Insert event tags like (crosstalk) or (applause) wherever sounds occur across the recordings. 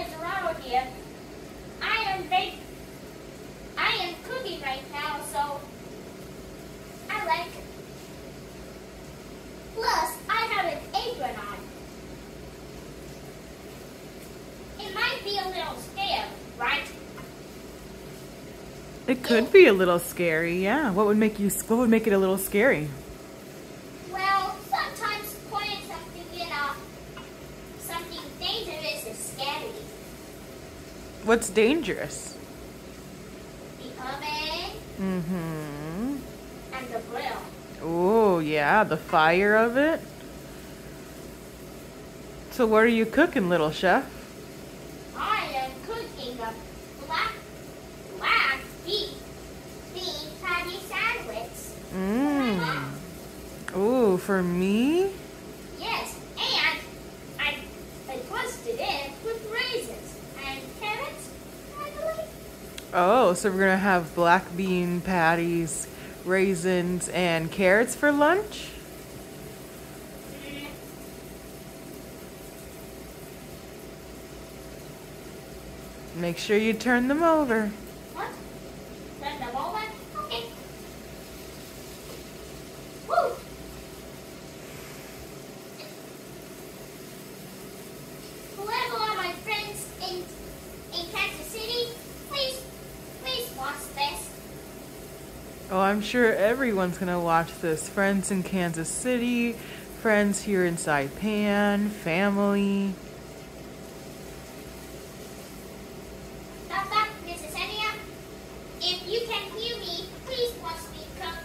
is wrong with you? I am bake I am cooking right now, so I like. Plus, I have an apron on. It might be a little scary, right? It could be a little scary, yeah. What would make you what would make it a little scary? What's dangerous? The oven Mm-hmm. and the grill. Oh, yeah, the fire of it. So what are you cooking, little chef? I am cooking a black, black beef, bean patty sandwich. Mmm. Oh, for me? Yes, and I, I crusted it with raisins and carrots, I believe. Oh, so we're gonna have black bean patties, raisins, and carrots for lunch? Make sure you turn them over. What? Turn them over? Okay. Woo! Whoever are my friends in in Kansas City, please, please watch this. Oh, I'm sure everyone's gonna watch this. Friends in Kansas City, friends here in Saipan, family. Knock knock, Mrs. Enya. If you can hear me, please watch me cook.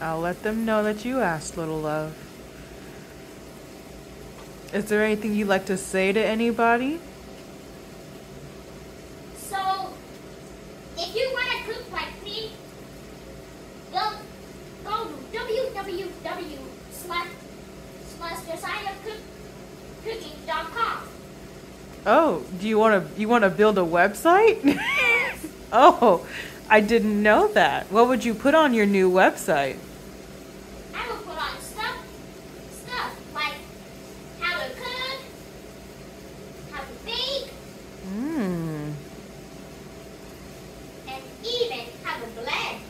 I'll let them know that you asked, little love. Is there anything you'd like to say to anybody? So, if you cook like me, go go to www slash slash josiahcook.cooking.com. Oh, do you want to you want to build a website? (laughs) oh, I didn't know that. What would you put on your new website? I will put on stuff stuff like how to cook, how to bake, Hmm. and even how to blend.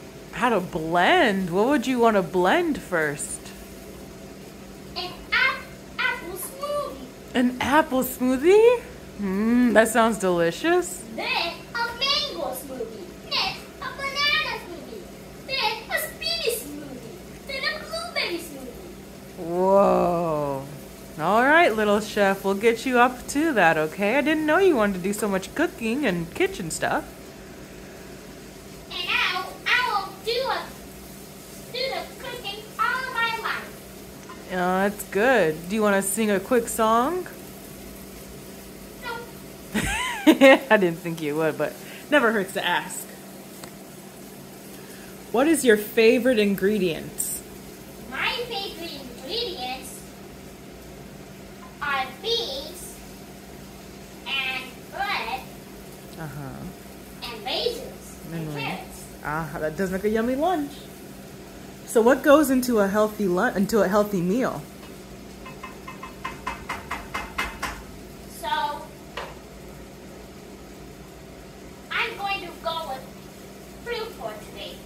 How to blend? What would you want to blend first? An ap- apple smoothie. An apple smoothie? Hmm, that sounds delicious. Then a mango smoothie. Then a banana smoothie. Then a spinach smoothie. Then a blueberry smoothie. Whoa. All right, little chef, we'll get you up to that, okay? I didn't know you wanted to do so much cooking and kitchen stuff. And now I will do a do the cooking all my life. Oh, that's good. Do you want to sing a quick song? No, (laughs) I didn't think you would, but never hurts to ask. What is your favorite ingredient? my favorite ingredients are beans and bread Uh-huh. and raisins and Mhm. carrots. Ah, that does make a yummy lunch. So what goes into a healthy lunch into a healthy meal? So I'm going to go with fruit for today.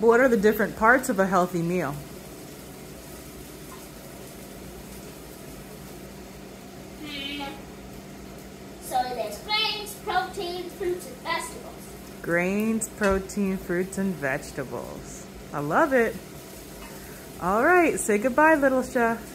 What are the different parts of a healthy meal? Hmm. So there's grains, protein, fruits, and vegetables. Grains, protein, fruits, and vegetables. I love it. All right, say goodbye, little chef.